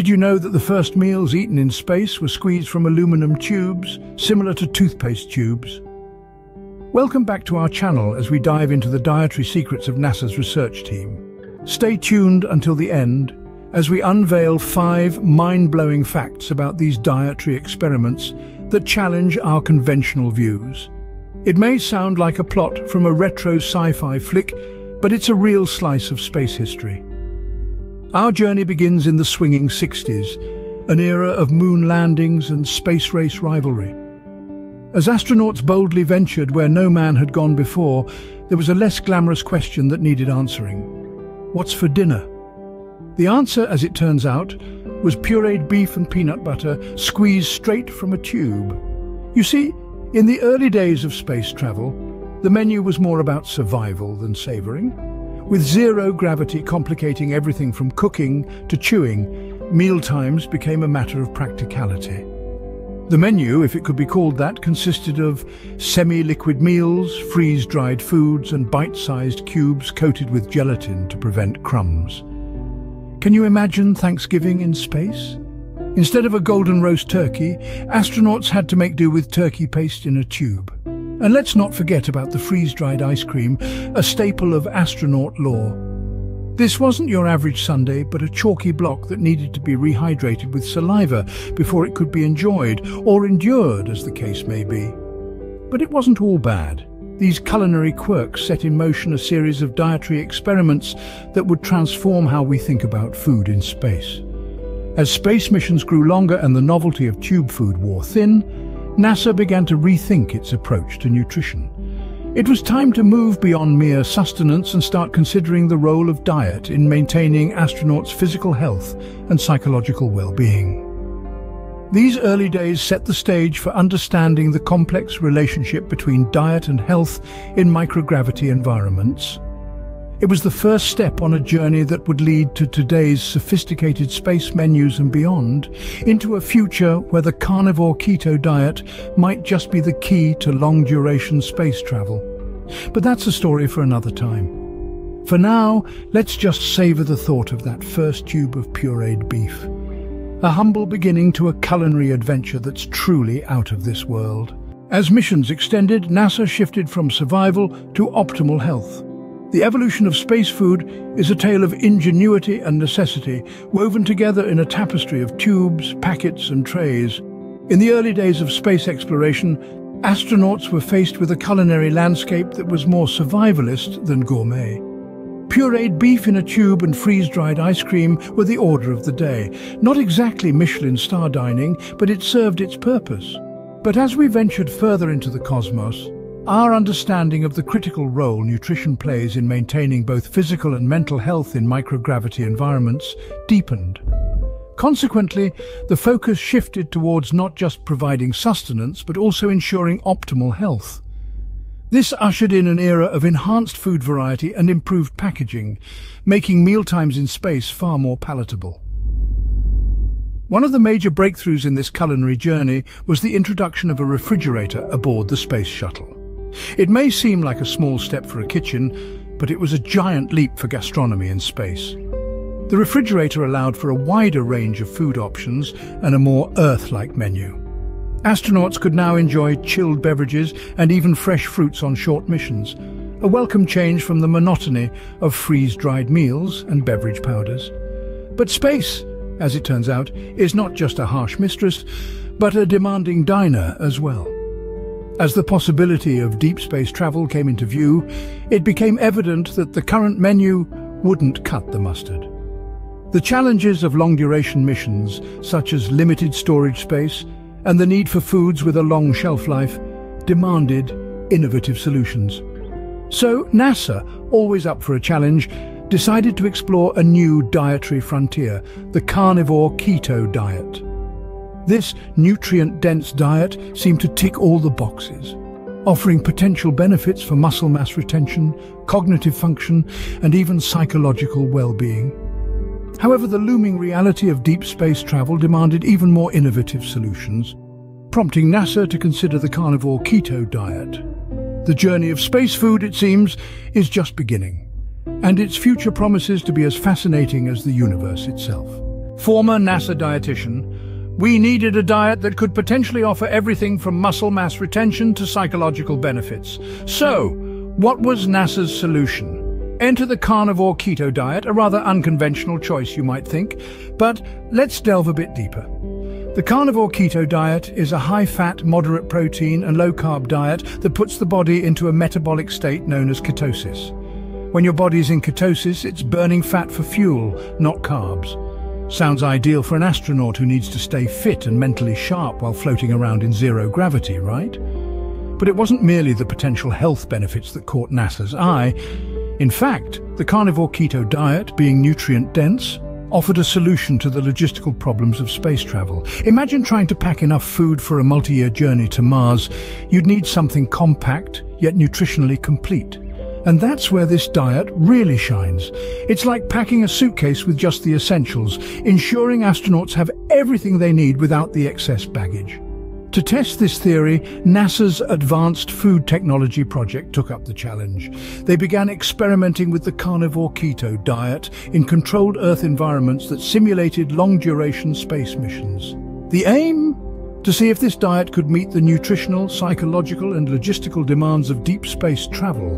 Did you know that the first meals eaten in space were squeezed from aluminum tubes, similar to toothpaste tubes? Welcome back to our channel as we dive into the dietary secrets of NASA's research team. Stay tuned until the end as we unveil five mind-blowing facts about these dietary experiments that challenge our conventional views. It may sound like a plot from a retro sci-fi flick, but it's a real slice of space history. Our journey begins in the swinging 60s, an era of moon landings and space race rivalry. As astronauts boldly ventured where no man had gone before, there was a less glamorous question that needed answering. What's for dinner? The answer, as it turns out, was pureed beef and peanut butter squeezed straight from a tube. You see, in the early days of space travel, the menu was more about survival than savouring. With zero gravity complicating everything from cooking to chewing, mealtimes became a matter of practicality. The menu, if it could be called that, consisted of semi-liquid meals, freeze-dried foods and bite-sized cubes coated with gelatin to prevent crumbs. Can you imagine Thanksgiving in space? Instead of a golden roast turkey, astronauts had to make do with turkey paste in a tube. And let's not forget about the freeze-dried ice cream, a staple of astronaut lore. This wasn't your average sundae, but a chalky block that needed to be rehydrated with saliva before it could be enjoyed, or endured, as the case may be. But it wasn't all bad. These culinary quirks set in motion a series of dietary experiments that would transform how we think about food in space. As space missions grew longer and the novelty of tube food wore thin, NASA began to rethink its approach to nutrition. It was time to move beyond mere sustenance and start considering the role of diet in maintaining astronauts' physical health and psychological well-being. These early days set the stage for understanding the complex relationship between diet and health in microgravity environments. It was the first step on a journey that would lead to today's sophisticated space menus and beyond, into a future where the carnivore keto diet might just be the key to long-duration space travel. But that's a story for another time. For now, let's just savour the thought of that first tube of pureed beef. A humble beginning to a culinary adventure that's truly out of this world. As missions extended, NASA shifted from survival to optimal health. The evolution of space food is a tale of ingenuity and necessity, woven together in a tapestry of tubes, packets and trays. In the early days of space exploration, astronauts were faced with a culinary landscape that was more survivalist than gourmet. Pureed beef in a tube and freeze-dried ice cream were the order of the day. Not exactly Michelin star dining, but it served its purpose. But as we ventured further into the cosmos, our understanding of the critical role nutrition plays in maintaining both physical and mental health in microgravity environments deepened. Consequently, the focus shifted towards not just providing sustenance, but also ensuring optimal health. This ushered in an era of enhanced food variety and improved packaging, making mealtimes in space far more palatable. One of the major breakthroughs in this culinary journey was the introduction of a refrigerator aboard the Space Shuttle. It may seem like a small step for a kitchen, but it was a giant leap for gastronomy in space. The refrigerator allowed for a wider range of food options and a more Earth-like menu. Astronauts could now enjoy chilled beverages and even fresh fruits on short missions, a welcome change from the monotony of freeze-dried meals and beverage powders. But space, as it turns out, is not just a harsh mistress, but a demanding diner as well. As the possibility of deep space travel came into view, it became evident that the current menu wouldn't cut the mustard. The challenges of long-duration missions, such as limited storage space and the need for foods with a long shelf life, demanded innovative solutions. So NASA, always up for a challenge, decided to explore a new dietary frontier, the carnivore keto diet. This nutrient-dense diet seemed to tick all the boxes, offering potential benefits for muscle mass retention, cognitive function, and even psychological well-being. However, the looming reality of deep space travel demanded even more innovative solutions, prompting NASA to consider the carnivore keto diet. The journey of space food, it seems, is just beginning, and its future promises to be as fascinating as the universe itself. former NASA dietitian, we needed a diet that could potentially offer everything from muscle mass retention to psychological benefits. So, what was NASA's solution? Enter the carnivore keto diet, a rather unconventional choice you might think, but let's delve a bit deeper. The carnivore keto diet is a high-fat, moderate protein and low-carb diet that puts the body into a metabolic state known as ketosis. When your body's in ketosis, it's burning fat for fuel, not carbs. Sounds ideal for an astronaut who needs to stay fit and mentally sharp while floating around in zero gravity, right? But it wasn't merely the potential health benefits that caught NASA's eye. In fact, the carnivore keto diet, being nutrient-dense, offered a solution to the logistical problems of space travel. Imagine trying to pack enough food for a multi-year journey to Mars. You'd need something compact, yet nutritionally complete. And that's where this diet really shines. It's like packing a suitcase with just the essentials, ensuring astronauts have everything they need without the excess baggage. To test this theory, NASA's Advanced Food Technology Project took up the challenge. They began experimenting with the carnivore keto diet in controlled Earth environments that simulated long-duration space missions. The aim? To see if this diet could meet the nutritional, psychological and logistical demands of deep space travel.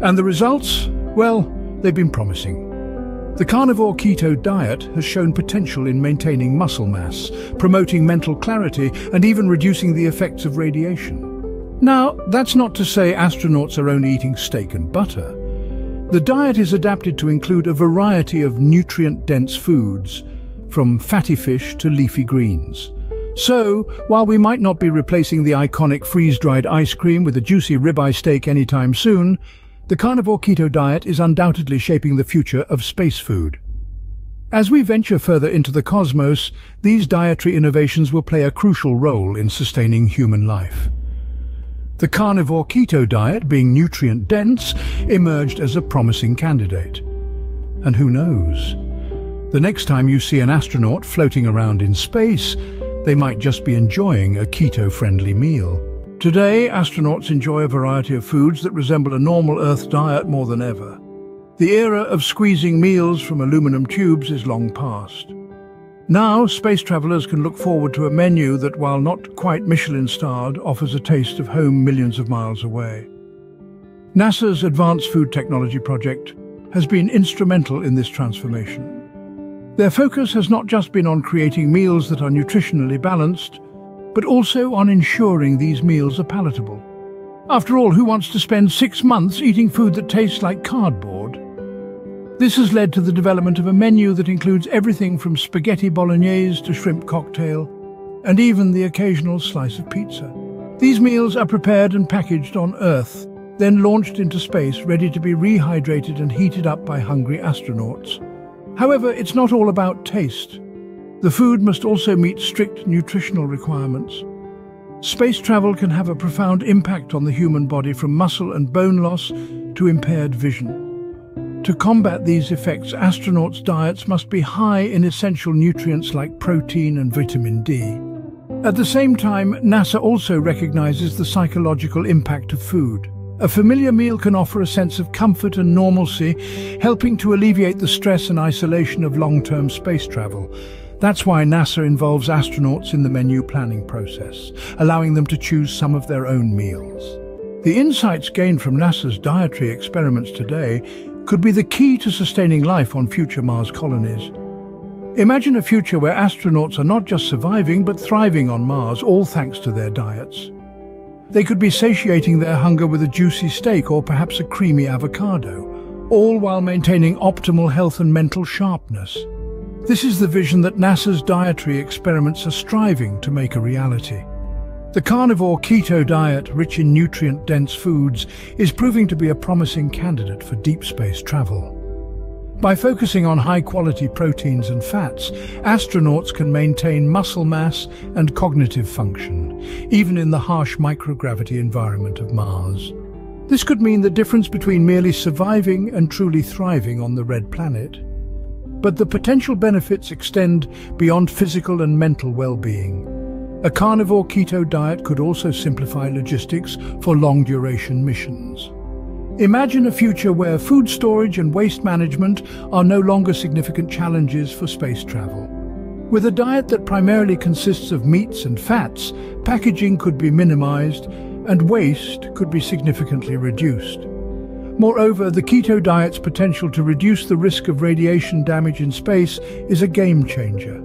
And the results? Well, they've been promising. The carnivore keto diet has shown potential in maintaining muscle mass, promoting mental clarity and even reducing the effects of radiation. Now, that's not to say astronauts are only eating steak and butter. The diet is adapted to include a variety of nutrient-dense foods, from fatty fish to leafy greens. So, while we might not be replacing the iconic freeze-dried ice cream with a juicy ribeye steak anytime soon, the carnivore keto diet is undoubtedly shaping the future of space food. As we venture further into the cosmos, these dietary innovations will play a crucial role in sustaining human life. The carnivore keto diet, being nutrient-dense, emerged as a promising candidate. And who knows? The next time you see an astronaut floating around in space, they might just be enjoying a keto-friendly meal. Today, astronauts enjoy a variety of foods that resemble a normal Earth diet more than ever. The era of squeezing meals from aluminum tubes is long past. Now, space travelers can look forward to a menu that, while not quite Michelin-starred, offers a taste of home millions of miles away. NASA's Advanced Food Technology Project has been instrumental in this transformation. Their focus has not just been on creating meals that are nutritionally balanced, but also on ensuring these meals are palatable. After all, who wants to spend six months eating food that tastes like cardboard? This has led to the development of a menu that includes everything from spaghetti bolognese to shrimp cocktail, and even the occasional slice of pizza. These meals are prepared and packaged on Earth, then launched into space ready to be rehydrated and heated up by hungry astronauts. However, it's not all about taste. The food must also meet strict nutritional requirements. Space travel can have a profound impact on the human body from muscle and bone loss to impaired vision. To combat these effects, astronauts' diets must be high in essential nutrients like protein and vitamin D. At the same time, NASA also recognizes the psychological impact of food. A familiar meal can offer a sense of comfort and normalcy, helping to alleviate the stress and isolation of long-term space travel. That's why NASA involves astronauts in the menu planning process, allowing them to choose some of their own meals. The insights gained from NASA's dietary experiments today could be the key to sustaining life on future Mars colonies. Imagine a future where astronauts are not just surviving but thriving on Mars, all thanks to their diets. They could be satiating their hunger with a juicy steak or perhaps a creamy avocado, all while maintaining optimal health and mental sharpness. This is the vision that NASA's dietary experiments are striving to make a reality. The carnivore keto diet, rich in nutrient-dense foods, is proving to be a promising candidate for deep space travel. By focusing on high-quality proteins and fats, astronauts can maintain muscle mass and cognitive function, even in the harsh microgravity environment of Mars. This could mean the difference between merely surviving and truly thriving on the red planet. But the potential benefits extend beyond physical and mental well-being. A carnivore keto diet could also simplify logistics for long-duration missions. Imagine a future where food storage and waste management are no longer significant challenges for space travel. With a diet that primarily consists of meats and fats, packaging could be minimized and waste could be significantly reduced. Moreover, the keto diet's potential to reduce the risk of radiation damage in space is a game changer.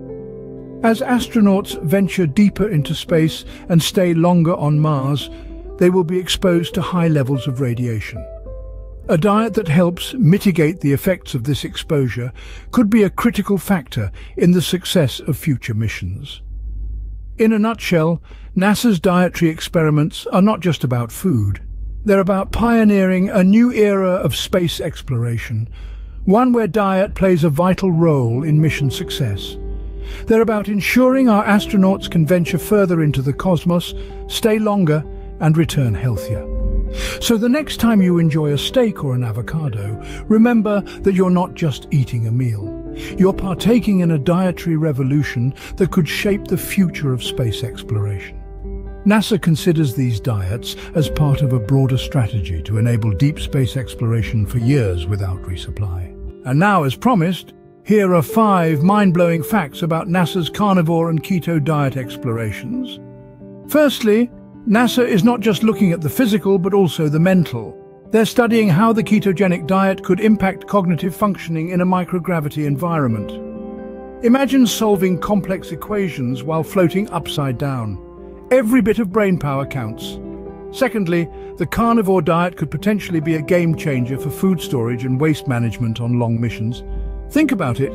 As astronauts venture deeper into space and stay longer on Mars, they will be exposed to high levels of radiation. A diet that helps mitigate the effects of this exposure could be a critical factor in the success of future missions. In a nutshell, NASA's dietary experiments are not just about food. They're about pioneering a new era of space exploration, one where diet plays a vital role in mission success. They're about ensuring our astronauts can venture further into the cosmos, stay longer, and return healthier. So the next time you enjoy a steak or an avocado, remember that you're not just eating a meal. You're partaking in a dietary revolution that could shape the future of space exploration. NASA considers these diets as part of a broader strategy to enable deep space exploration for years without resupply. And now, as promised, here are five mind-blowing facts about NASA's carnivore and keto diet explorations. Firstly, NASA is not just looking at the physical but also the mental. They're studying how the ketogenic diet could impact cognitive functioning in a microgravity environment. Imagine solving complex equations while floating upside down. Every bit of brain power counts. Secondly, the carnivore diet could potentially be a game changer for food storage and waste management on long missions. Think about it.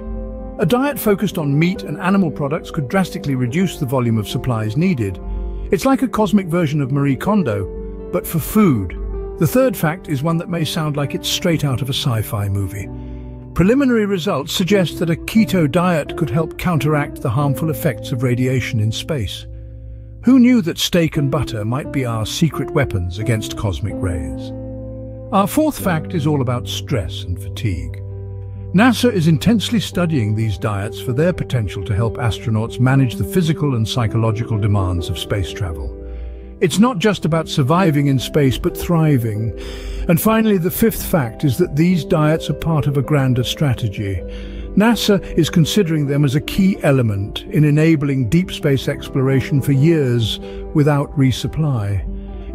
A diet focused on meat and animal products could drastically reduce the volume of supplies needed. It's like a cosmic version of Marie Kondo, but for food. The third fact is one that may sound like it's straight out of a sci-fi movie. Preliminary results suggest that a keto diet could help counteract the harmful effects of radiation in space. Who knew that steak and butter might be our secret weapons against cosmic rays? Our fourth fact is all about stress and fatigue. NASA is intensely studying these diets for their potential to help astronauts manage the physical and psychological demands of space travel. It's not just about surviving in space, but thriving. And finally, the fifth fact is that these diets are part of a grander strategy. NASA is considering them as a key element in enabling deep space exploration for years without resupply.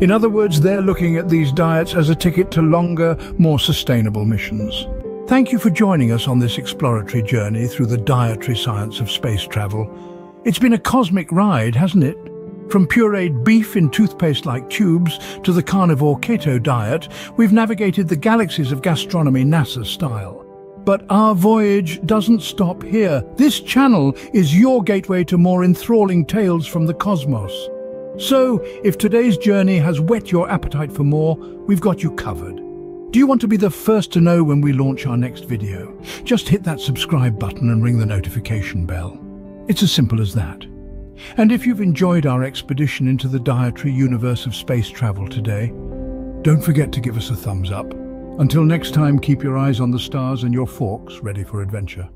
In other words, they're looking at these diets as a ticket to longer, more sustainable missions. Thank you for joining us on this exploratory journey through the dietary science of space travel. It's been a cosmic ride, hasn't it? From pureed beef in toothpaste-like tubes to the carnivore keto diet, we've navigated the galaxies of gastronomy NASA style. But our voyage doesn't stop here. This channel is your gateway to more enthralling tales from the cosmos. So, if today's journey has whet your appetite for more, we've got you covered. Do you want to be the first to know when we launch our next video? Just hit that subscribe button and ring the notification bell. It's as simple as that. And if you've enjoyed our expedition into the dietary universe of space travel today, don't forget to give us a thumbs up. Until next time, keep your eyes on the stars and your forks ready for adventure.